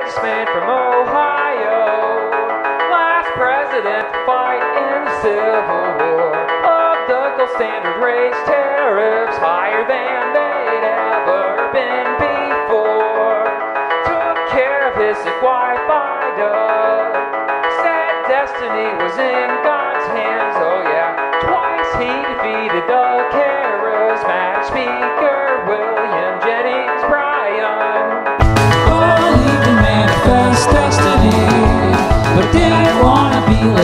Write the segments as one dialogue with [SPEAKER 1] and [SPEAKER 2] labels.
[SPEAKER 1] businessman from Ohio. Last president to fight in the Civil War. Of the gold standard raised tariffs higher than they'd ever been before. Took care of his sick wife, Ida. Said destiny was in God's hands, oh yeah. Twice he defeated the charismatic speaker,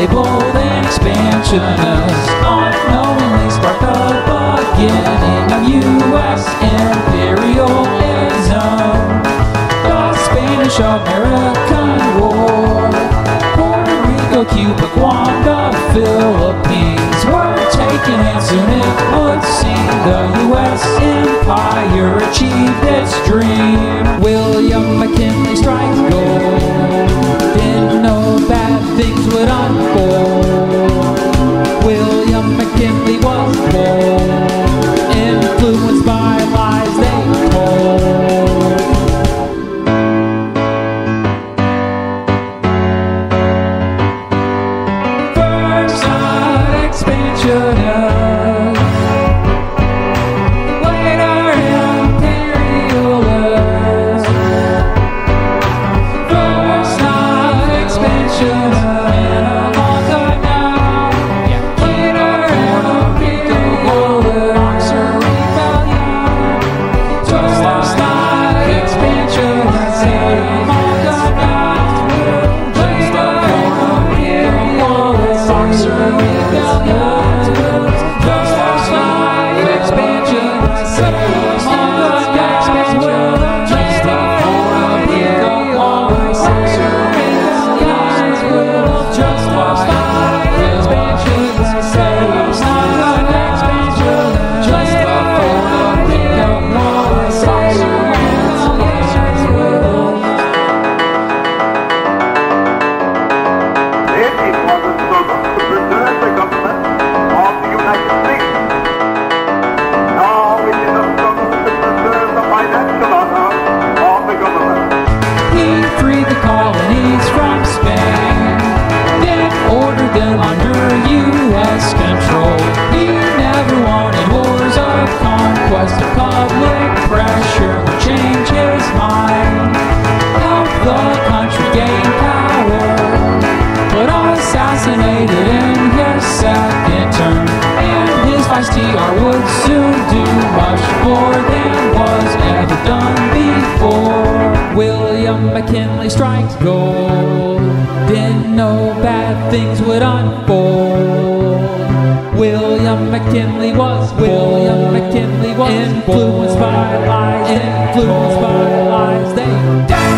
[SPEAKER 2] to be labeled an expansionist. Unknowingly sparked the beginning of U.S. imperialism, the Spanish-American War, Puerto Rico, Cuba, Guam, the Philippines were taken, and soon it would seem the U.S. empire achieved its dream. William McKinley rebellion. Just His TR would soon do much more than was ever done before. William McKinley strikes gold. Didn't know bad things would unfold. William McKinley was William McKinley was influenced by lies, influenced by lies. They died.